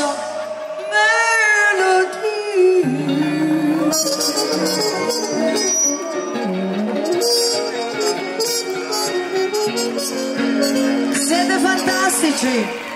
E adesso Melody Siete fantastici